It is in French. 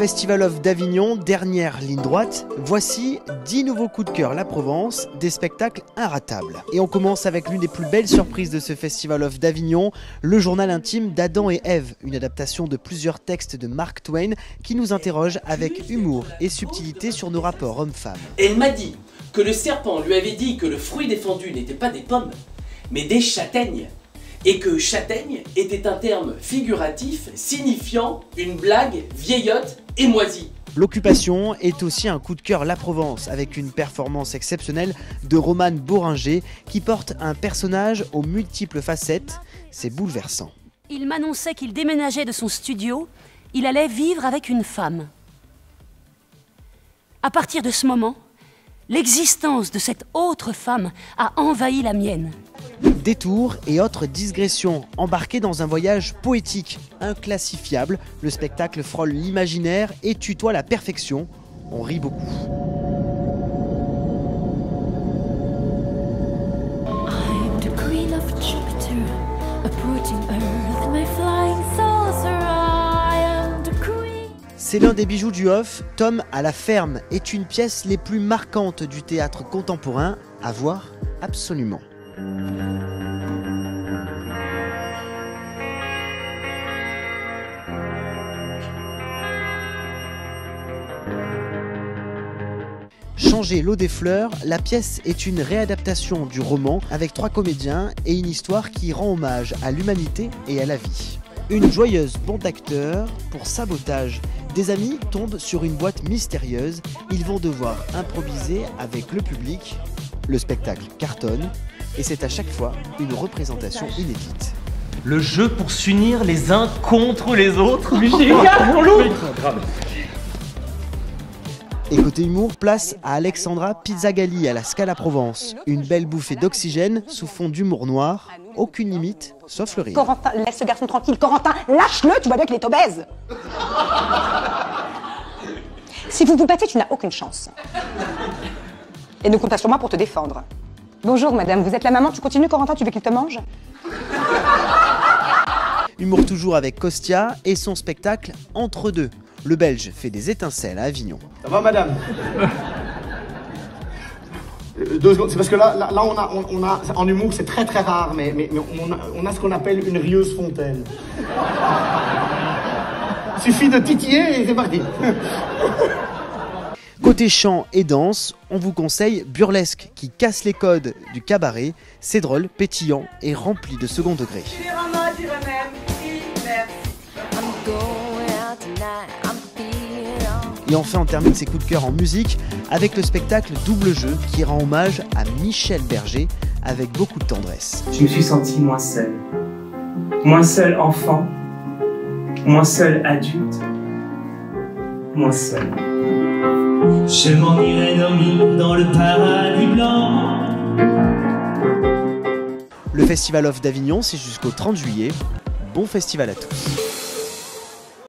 Festival of d'Avignon, dernière ligne droite. Voici 10 nouveaux coups de cœur La Provence, des spectacles inratables. Et on commence avec l'une des plus belles surprises de ce Festival of d'Avignon, le journal intime d'Adam et Ève, une adaptation de plusieurs textes de Mark Twain qui nous interroge avec humour et subtilité sur nos rapports hommes-femmes. Elle m'a dit que le serpent lui avait dit que le fruit défendu n'était pas des pommes, mais des châtaignes et que châtaigne était un terme figuratif signifiant une blague vieillotte et. L'occupation est aussi un coup de cœur La Provence avec une performance exceptionnelle de Roman Boringer qui porte un personnage aux multiples facettes. C'est bouleversant. Il m'annonçait qu'il déménageait de son studio, il allait vivre avec une femme. À partir de ce moment, l'existence de cette autre femme a envahi la mienne. Détours et autres digressions, embarqués dans un voyage poétique, inclassifiable, le spectacle frôle l'imaginaire et tutoie la perfection. On rit beaucoup. C'est l'un des bijoux du Off. Tom à la ferme est une pièce les plus marquantes du théâtre contemporain à voir absolument. Changer l'eau des fleurs, la pièce est une réadaptation du roman avec trois comédiens et une histoire qui rend hommage à l'humanité et à la vie. Une joyeuse bande d'acteurs pour sabotage. Des amis tombent sur une boîte mystérieuse. Ils vont devoir improviser avec le public. Le spectacle cartonne et c'est à chaque fois une représentation inédite. Le jeu pour s'unir les uns contre les autres. Mais Et côté humour, place à Alexandra Pizzagalli à la Scala Provence. Une belle bouffée d'oxygène sous fond d'humour noir. Aucune limite, sauf le rire. Corentin, laisse ce garçon tranquille. Corentin, lâche-le, tu vois bien qu'il est obèse. si vous vous battez, tu n'as aucune chance. Et ne compte pas sur moi pour te défendre. Bonjour madame, vous êtes la maman, tu continues Corentin, tu veux qu'il te mange Humour toujours avec Kostia et son spectacle Entre deux. Le Belge fait des étincelles à Avignon. Ça va madame Deux secondes, c'est parce que là, là, on, a, on, a, en humour, c'est très très rare, mais, mais, on, a, on, a, ce qu'on appelle une rieuse fontaine. Suffit de titiller et c'est parti. Côté chant et danse, on vous conseille Burlesque qui casse les codes du cabaret. C'est drôle, pétillant et rempli de second degré. Et enfin, on termine ses coups de cœur en musique avec le spectacle Double Jeu qui rend hommage à Michel Berger avec beaucoup de tendresse. Je me suis senti moins seul. Moins seul enfant, moins seul adulte, moins seul. Je m'en irai dormir dans le paradis blanc. Le Festival of d'Avignon, c'est jusqu'au 30 juillet. Bon festival à tous.